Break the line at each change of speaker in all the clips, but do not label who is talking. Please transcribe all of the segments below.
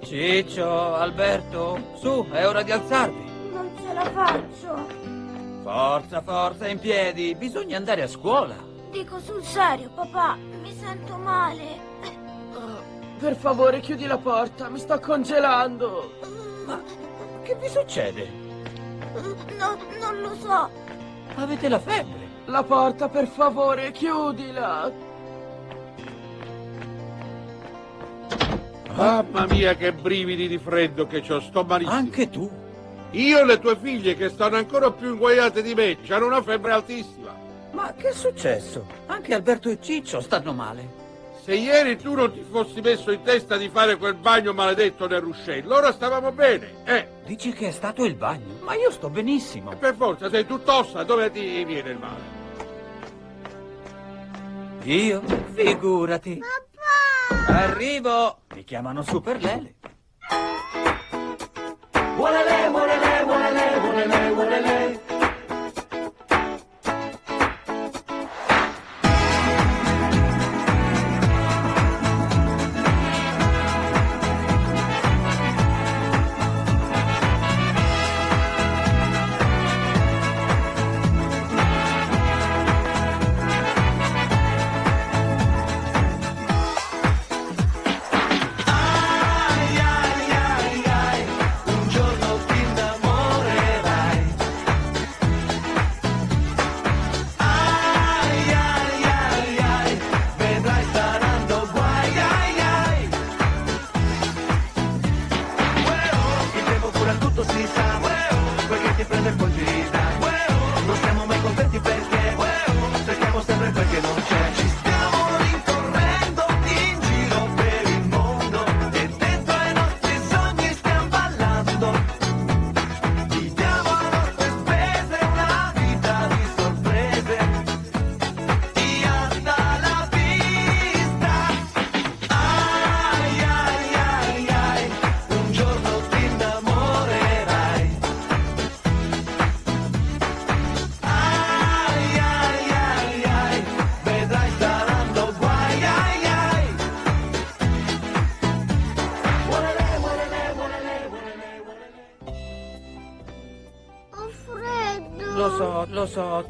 Ciccio, Alberto, su, è ora di alzarvi.
Non ce la faccio.
Forza, forza, in piedi, bisogna andare a scuola.
Dico sul serio, papà, mi sento male.
Oh, per favore, chiudi la porta, mi sto congelando.
Ma che vi succede?
No, non lo so.
Avete la febbre.
La porta, per favore, chiudila.
Mamma mia, che brividi di freddo che ho, sto malissimo.
Anche tu?
Io e le tue figlie, che stanno ancora più inguaiate di me, hanno una febbre altissima.
Ma che è successo? Anche Alberto e Ciccio stanno male.
Se ieri tu non ti fossi messo in testa di fare quel bagno maledetto nel ruscello, ora stavamo bene, eh?
Dici che è stato il bagno? Ma io sto benissimo.
E per forza, sei tutto ossa, dove ti viene il male?
Io? Figurati.
Papà!
Arrivo! Mi chiamano Super Lele.
Volele, volele, volele, volele, volele.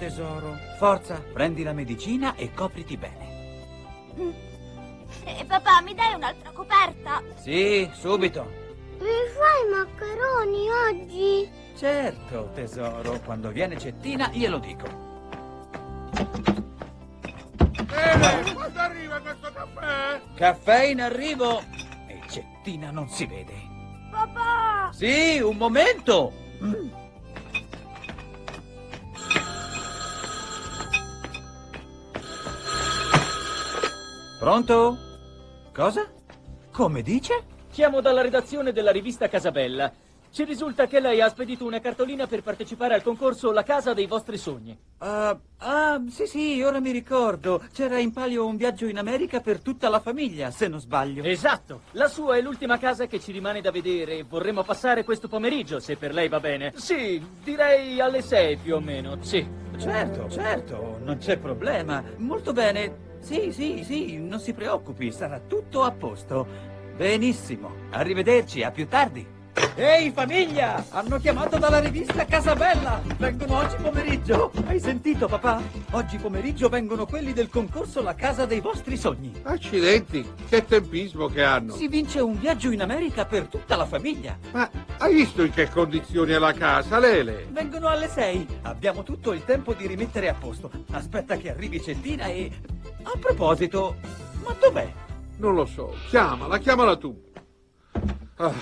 Tesoro. Forza, prendi la medicina e copriti bene.
Eh, papà, mi dai un'altra coperta?
Sì, subito.
Mi fai maccheroni oggi?
Certo, tesoro. Quando viene Cettina, glielo dico.
Bene, quando arriva questo caffè?
Caffè in arrivo. E Cettina non si vede.
Papà!
Sì, un momento. Mm. Pronto? Cosa? Come dice?
Chiamo dalla redazione della rivista Casabella. Ci risulta che lei ha spedito una cartolina per partecipare al concorso La casa dei vostri sogni.
Ah, ah, sì, sì, ora mi ricordo. C'era in palio un viaggio in America per tutta la famiglia, se non sbaglio.
Esatto. La sua è l'ultima casa che ci rimane da vedere. Vorremmo passare questo pomeriggio, se per lei va bene. Sì, direi alle sei più o meno, sì.
Certo, certo, non c'è problema. Molto bene. Sì, sì, sì, non si preoccupi, sarà tutto a posto. Benissimo. Arrivederci, a più tardi. Ehi, famiglia! Hanno chiamato dalla rivista Casabella! Vengono oggi pomeriggio! Hai sentito, papà? Oggi pomeriggio vengono quelli del concorso La casa dei vostri sogni.
Accidenti, che tempismo che hanno.
Si vince un viaggio in America per tutta la famiglia.
Ma hai visto in che condizioni è la casa, Lele?
Vengono alle sei. Abbiamo tutto il tempo di rimettere a posto. Aspetta che arrivi Cettina e... A proposito, ma dov'è?
Non lo so, chiamala, chiamala tu. Ah,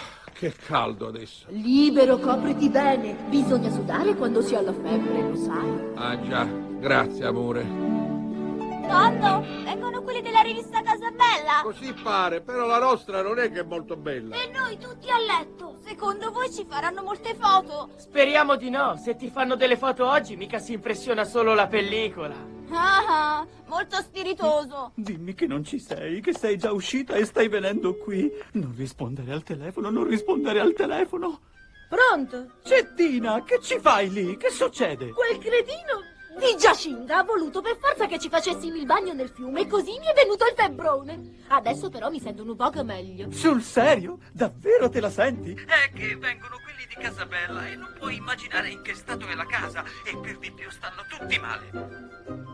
che caldo adesso.
Libero, copriti bene. Bisogna sudare quando si ha la febbre, lo sai.
Ah già, grazie amore.
Nonno, vengono quelli della rivista Casabella?
Così pare, però la nostra non è che è molto bella.
E noi tutti a letto. Secondo voi ci faranno molte foto?
Speriamo di no. Se ti fanno delle foto oggi, mica si impressiona solo la pellicola.
Ah, molto spiritoso.
Dimmi che non ci sei, che sei già uscita e stai venendo qui. Non rispondere al telefono, non rispondere al telefono.
Pronto?
Cettina, che ci fai lì? Che succede?
Quel cretino Di Giacinta ha voluto per forza che ci facessimo il bagno nel fiume e così mi è venuto il febbrone. Adesso però mi sento un poco meglio.
Sul serio? Davvero te la senti? È che vengono quelli di Casabella e non puoi immaginare in che stato è la casa e per di più stanno tutti male.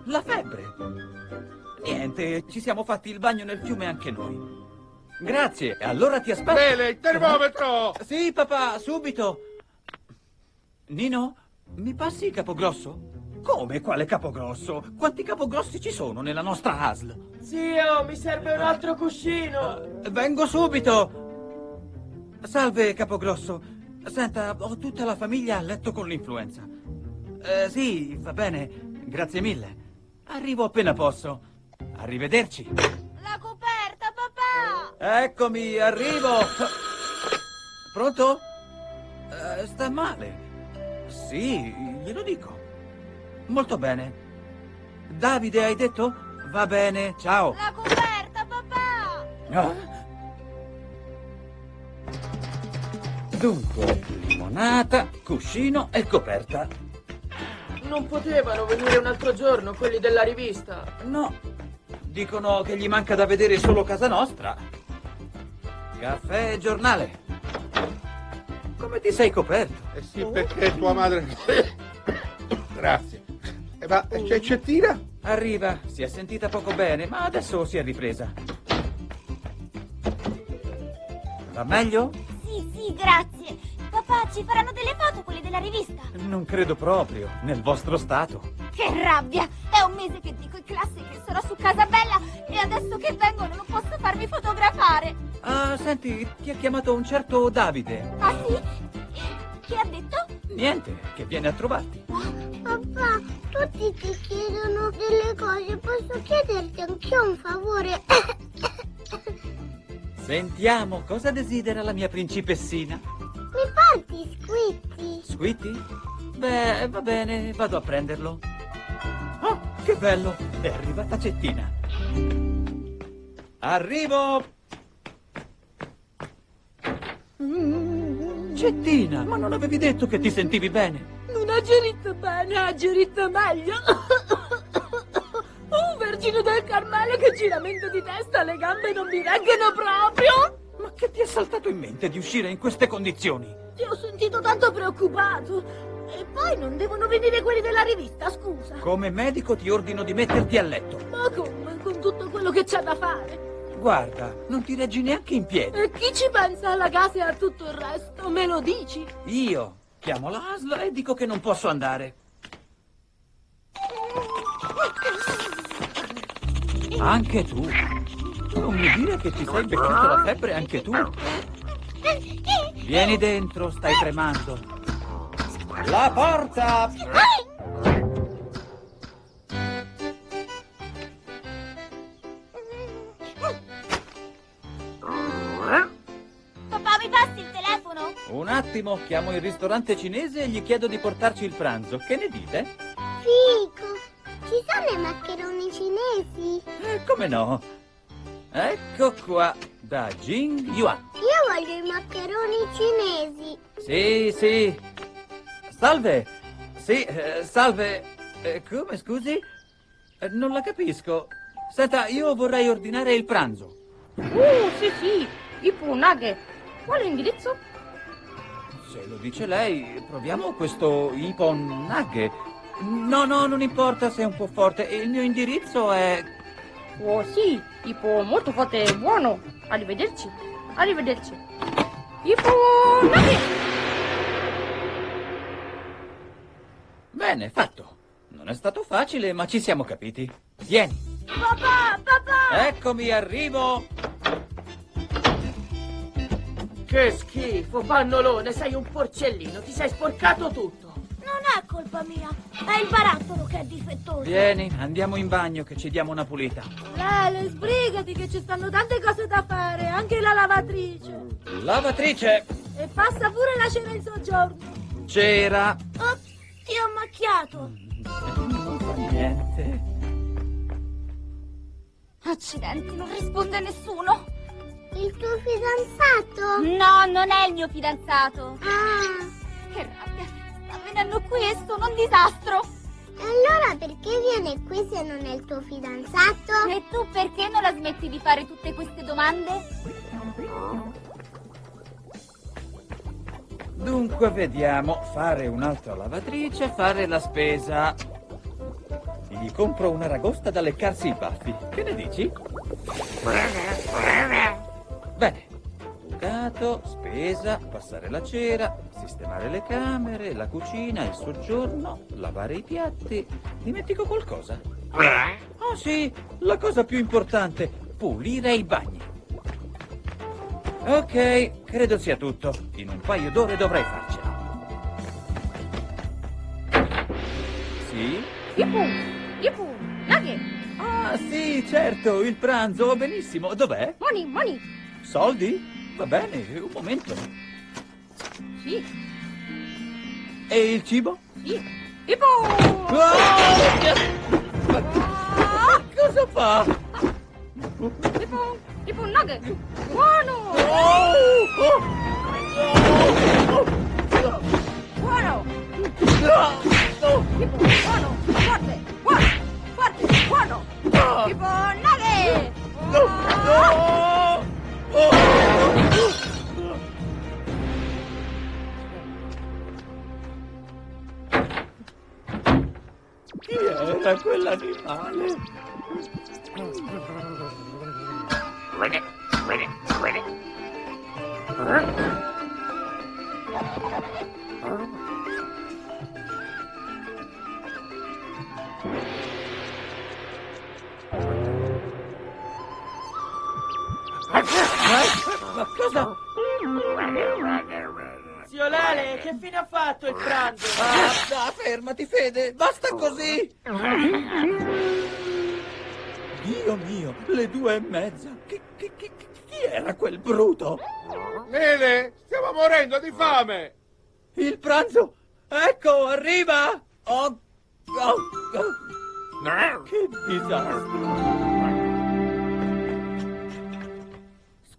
La febbre. Niente, ci siamo fatti il bagno nel fiume anche noi. Grazie, allora ti aspetto.
Bene, il termometro!
Sì, papà, subito. Nino, mi passi il capogrosso? Come? Quale capogrosso? Quanti capogrossi ci sono nella nostra ASL?
Zio, mi serve un altro cuscino.
Eh, Vengo subito! Salve, Capogrosso. Senta, ho tutta la famiglia a letto con l'influenza. Eh, sì, va bene. Grazie mille. Arrivo appena posso. Arrivederci.
La coperta, papà!
Eccomi, arrivo. Pronto? Eh, sta male. Sì, glielo dico. Molto bene. Davide, hai detto? Va bene, ciao.
La coperta, papà!
Ah. Dunque, limonata, cuscino e coperta.
Non potevano venire un altro giorno quelli della rivista.
No, dicono che gli manca da vedere solo casa nostra. Caffè e giornale. Come ti sei coperto?
Eh sì, perché tua madre... Grazie. Eh, ma c'è Cettina?
Arriva, si è sentita poco bene, ma adesso si è ripresa. Va meglio?
Sì, grazie. Papà, ci faranno delle foto quelli della rivista?
Non credo proprio, nel vostro stato.
Che rabbia! È un mese che dico in classe che sarò su Casabella e adesso che vengono non posso farmi fotografare.
Ah, senti, ti ha chiamato un certo Davide.
Ah sì? Che ha detto?
Niente, che viene a trovarti.
Papà, tutti ti chiedono delle cose, posso chiederti anch'io un favore?
Sentiamo cosa desidera la mia principessina.
Mi porti squitti?
Squitty? Beh, va bene, vado a prenderlo. Oh, che bello! È arrivata Cettina. Arrivo! Cettina, ma non avevi detto che ti sentivi bene?
Non ha gerito bene, ha gerito meglio. Vergine del Carmelo, che giramento di testa, le gambe non mi reggono proprio.
Ma che ti è saltato in mente di uscire in queste condizioni?
Ti ho sentito tanto preoccupato. E poi non devono venire quelli della rivista, scusa.
Come medico ti ordino di metterti a letto.
Ma come, con tutto quello che c'è da fare?
Guarda, non ti reggi neanche in piedi.
E chi ci pensa alla casa e a tutto il resto? Me lo dici?
Io chiamo l'ASL e dico che non posso andare. Anche tu. Non mi dire che ti sei beccato la febbre anche tu. Vieni dentro, stai tremando. La porta!
Papà, mi passi il telefono?
Un attimo, chiamo il ristorante cinese e gli chiedo di portarci il pranzo. Che ne dite?
Fico, ci sono i maccheroni cinesi?
Eh, come no? Ecco qua, da Jing Yuan.
Io voglio i maccheroni cinesi.
Sì, sì. Salve. Sì, eh, salve. Eh, come, scusi? Eh, non la capisco. Senta, io vorrei ordinare il pranzo.
Uh, sì, sì, i punaghe. Quale indirizzo?
Se lo dice lei, proviamo questo Ippon Nugget. No, no, non importa se è un po' forte. Il mio indirizzo è...
Oh, sì, tipo molto forte e buono. Arrivederci. Arrivederci. Punaghe.
Bene, fatto. Non è stato facile, ma ci siamo capiti. Vieni.
Papà, papà!
Eccomi, arrivo.
Che schifo, pannolone, sei un porcellino, ti sei sporcato tutto.
Non è colpa mia, è il barattolo che è difettoso.
Vieni, andiamo in bagno che ci diamo una pulita.
Lele, sbrigati che ci stanno tante cose da fare, anche la lavatrice.
Lavatrice,
E passa pure la cena in soggiorno.
c'era.
Oh, ti ho macchiato.
Non fa niente.
Accidenti, non risponde nessuno.
Il tuo fidanzato?
No, non è il mio fidanzato.
Ah,
Che rabbia, sta venendo qui e sono un disastro.
allora perché viene qui se non è il tuo fidanzato?
E tu perché non la smetti di fare tutte queste domande?
Dunque, vediamo. Fare un'altra lavatrice, fare la spesa. Gli compro una ragosta da leccarsi i baffi. Che ne dici? Bene. Bucato, spesa, passare la cera, sistemare le camere, la cucina, il soggiorno, lavare i piatti. Dimentico qualcosa? Oh sì, la cosa più importante, pulire i bagni. Ok, credo sia tutto. In un paio d'ore dovrei farcela. Sì?
Ipu, Ipu, Nugget,
Ah, sì, certo, il pranzo, benissimo. Dov'è?
money, money.
Soldi? Va bene, un momento.
Sì,
E il cibo?
sì. Ipu!
Ah! Ma cosa fa?
Ipu, Ipu, Nugget. Buono,
Oh! Oh!
buono.
Ah! Oh!
Ipu, buono, forte, buono, forte, buono.
Ah!
Ipu,
era quell'animale? Ma, ma cosa?
Zio Lele, che fine ha fatto il pranzo?
Ah, ah, fermati, Fede, basta così! Dio mio, le due e mezza. Chi, chi, chi, chi era quel bruto?
Lele, stiamo morendo di fame!
Il pranzo? Ecco, arriva! Oh, oh, oh. Che disastro!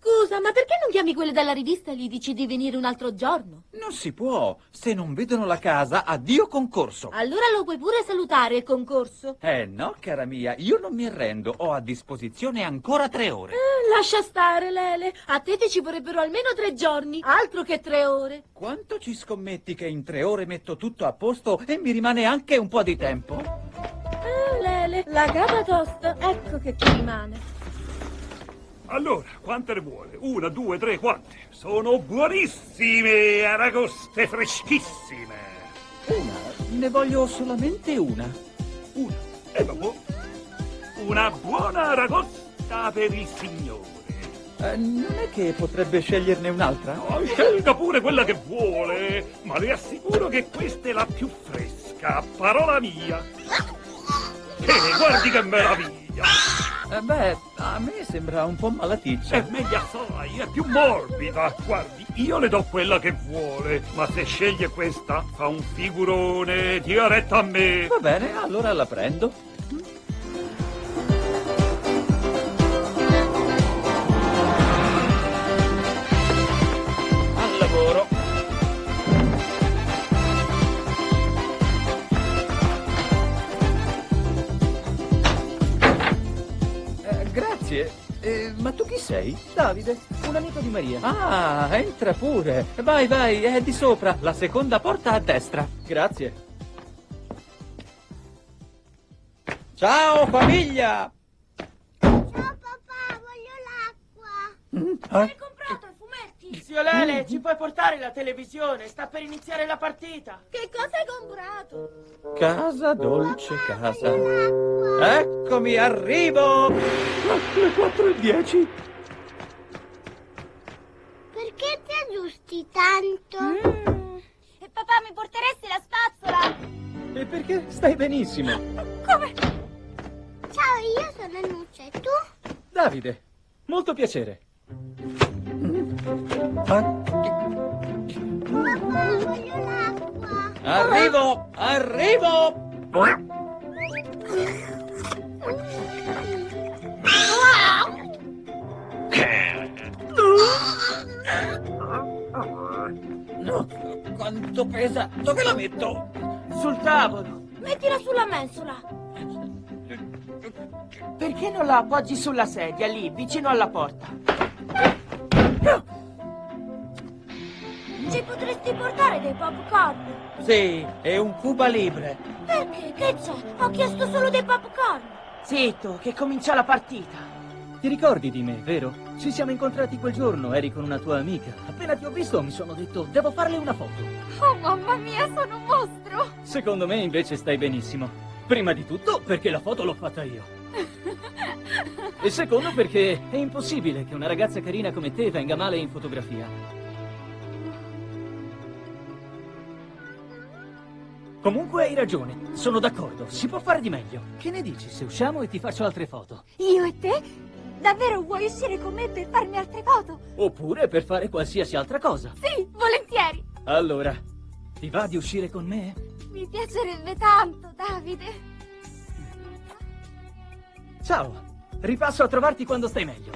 Scusa, ma perché non chiami quelle della rivista e gli dici di venire un altro giorno?
Non si può. Se non vedono la casa, addio concorso.
Allora lo puoi pure salutare il concorso.
Eh no, cara mia, io non mi arrendo. Ho a disposizione ancora tre ore.
Eh, lascia stare, Lele. A te ti ci vorrebbero almeno tre giorni, altro che tre ore.
Quanto ci scommetti che in tre ore metto tutto a posto e mi rimane anche un po' di tempo?
Ah, Lele, la capa tosta, ecco che ti rimane.
Allora, quante ne vuole? Una, due, tre, quante? Sono buonissime, aragoste freschissime.
Una, ne voglio solamente una.
Una, e dopo? Una buona aragosta per il signore.
Eh, non è che potrebbe sceglierne un'altra?
Oh, scelga pure quella che vuole, ma le assicuro che questa è la più fresca, parola mia. Che guardi che meraviglia!
Eh, beh, a me sembra un po'
È
malaticcia.
meglio assai, è più morbida. Guardi, io le do quella che vuole, ma se sceglie questa fa un figurone, dia retta a me.
Va bene, allora la prendo. Sei?
Davide, un amico di Maria.
Ah, entra pure. Vai, vai, è di sopra. La seconda porta a destra.
Grazie.
Ciao, famiglia!
Ciao papà, voglio l'acqua.
Eh?
comprato i fumetti?
Zio Lele, ci puoi portare la televisione? Sta per iniziare la partita.
Che cosa hai comprato?
Casa, dolce casa. Eccomi, arrivo! Le 4 e 10.
Perché ti aggiusti tanto?
Mm. E papà, mi porteresti la spazzola?
E perché? Stai benissimo.
Come?
Ciao, io sono Nuccia e tu?
Davide, molto piacere.
Ah,
Papà, voglio l'acqua.
Arrivo, arrivo! No, quanto pesa? Dove la metto?
Sul tavolo.
Mettila sulla mensola.
Perché non la appoggi sulla sedia lì, vicino alla porta?
Ci potresti portare dei popcorn?
Sì, è un Cuba Libre.
Perché? Che c'è? Ho chiesto solo dei popcorn.
Zitto, che comincia la partita.
Ti ricordi di me, vero? Ci siamo incontrati quel giorno, eri con una tua amica. Appena ti ho visto mi sono detto, devo farle una foto.
Oh, mamma mia, sono un mostro!
Secondo me invece stai benissimo. Prima di tutto perché la foto l'ho fatta io. E secondo perché è impossibile che una ragazza carina come te venga male in fotografia. Comunque hai ragione, sono d'accordo, si può fare di meglio. Che ne dici se usciamo e ti faccio altre foto?
Io e te? Davvero vuoi uscire con me per farmi altre foto?
Oppure per fare qualsiasi altra cosa.
Sì, volentieri!
Allora, ti va di uscire con me?
Mi piacerebbe tanto, Davide.
Ciao, ripasso a trovarti quando stai meglio.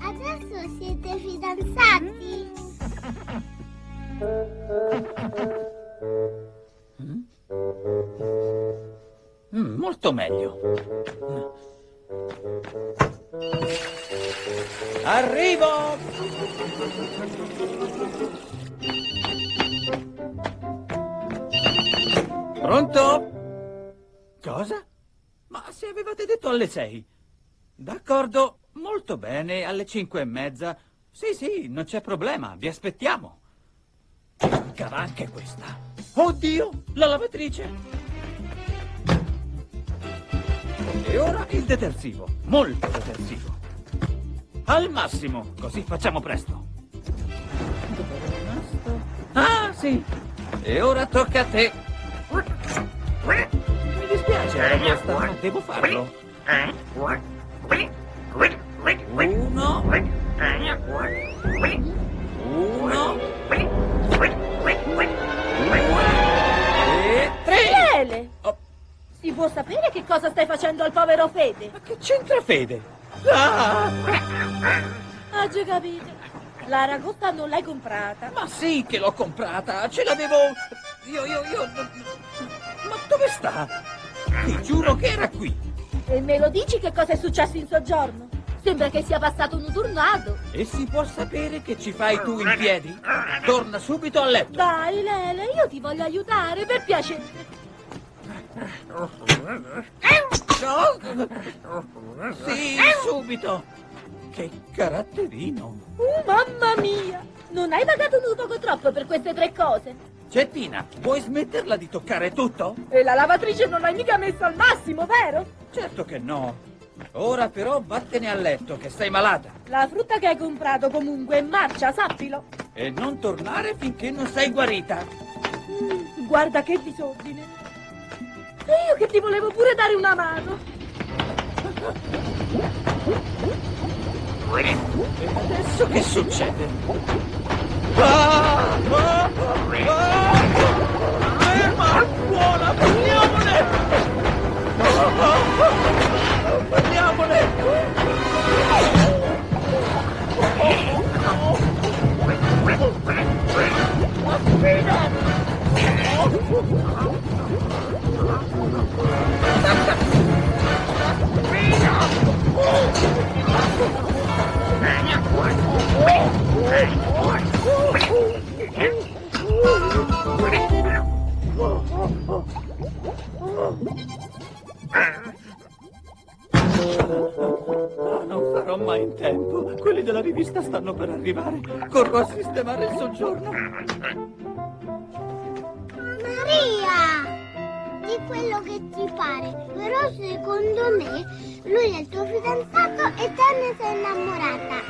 Adesso siete fidanzati?
Mm, molto meglio. Arrivo! Pronto? Cosa? Ma se avevate detto alle sei. D'accordo, molto bene, alle cinque e mezza. Sì, sì, non c'è problema, vi aspettiamo. Mancava anche questa. Oddio, la lavatrice! E ora il detersivo, molto detersivo. Al massimo, così facciamo presto. Ah, sì. E ora tocca a te. Mi dispiace, Aragosta, ma devo farlo. Uno. Uno.
Può sapere che cosa stai facendo al povero Fede?
ma che c'entra Fede? Ah,
Ah, già capito. La ragosta non l'hai comprata.
ma sì che l'ho comprata, ce l'avevo... Io, io, io... Ma dove sta? Ti giuro che era qui.
E me lo dici che cosa è successo in soggiorno? Sembra che sia passato un tornado.
E si può sapere che ci fai tu in piedi? Torna subito a letto.
Dai, Lele, io ti voglio aiutare, per piacere.
Sì, subito. Che caratterino.
Oh, mamma mia! Non hai pagato un poco troppo per queste tre cose?
Cettina, vuoi smetterla di toccare tutto?
E la lavatrice non l'hai mica messa al massimo, vero?
Certo che no. Ora però vattene a letto, che sei malata.
La frutta che hai comprato comunque è in marcia, sappilo.
E non tornare finché non sei guarita.
Mm, guarda che disordine. E io che ti volevo pure dare una mano.
E adesso che succede? Ah! Ah! Ah! Eh, ma buona, parliamone! Ah! Ah! Sistemare il soggiorno.
Maria! Di quello che ti pare, però secondo me lui è il tuo fidanzato e te ne sei innamorata.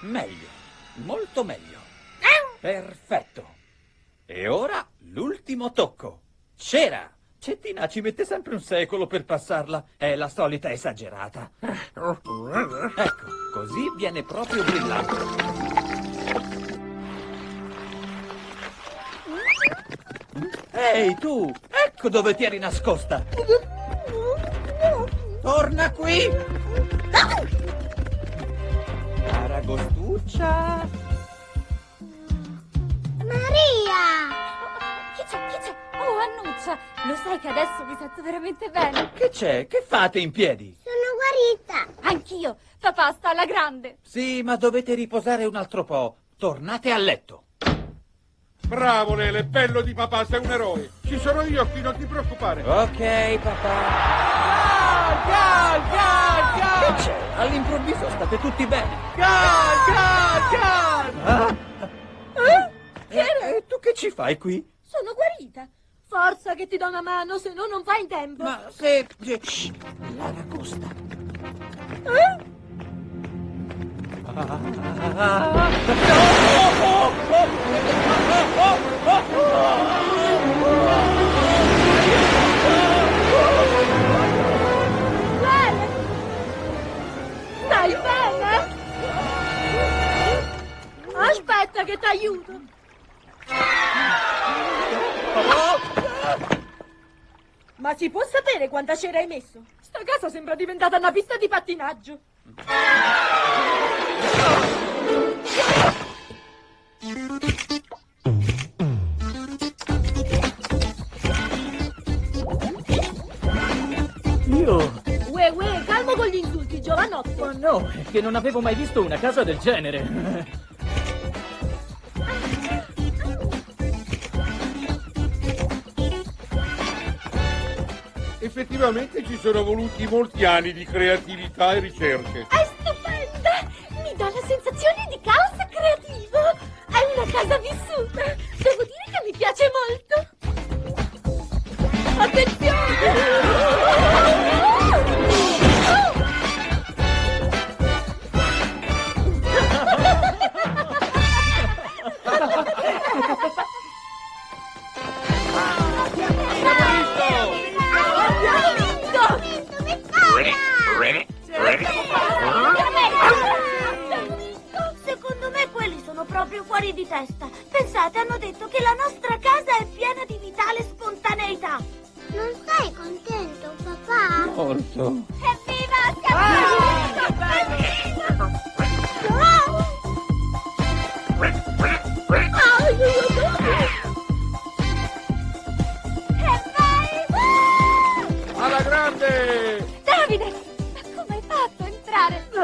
Meglio, molto meglio. Perfetto. E ora l'ultimo tocco. Cera. Cettina ci mette sempre un secolo per passarla. È la solita esagerata. Ecco, così viene proprio brillante. Ehi, tu! Ecco dove ti eri nascosta! Torna qui! Fragostuccia.
Maria!
Chi c'è? Chi c'è? Oh, Annuccia, lo sai che adesso mi sento veramente bene.
Che c'è? Che fate in piedi?
Sono guarita!
Anch'io. Papà sta alla grande.
Sì, ma dovete riposare un altro po'. Tornate a letto.
Bravo Lele, bello di papà, sei un eroe. Ci sono io qui, non ti preoccupare.
Ok, papà.
Gal, gal, gal!
Che c'è? All'improvviso state tutti bene.
Gal, gal, gal!
Ah?
Che era?
E tu che ci fai qui?
Sono guarita. Forza che ti do una mano, se no non fai in tempo.
Ma se... Shh, la ragosta.
Eh? Bene. Stai bene? Aspetta che ti aiuto. Ma si può sapere quanta cera hai messo? Sta casa sembra diventata una pista di pattinaggio.
Io...
Ue, ue, calmo con gli insulti, giovanotto.
Ma no, è che non avevo mai visto una casa del genere.
Effettivamente ci sono voluti molti anni di creatività e ricerche.
È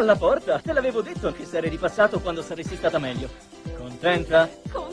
Dalla porta, te l'avevo detto che sarei ripassato quando saresti stata meglio. Contenta?
Con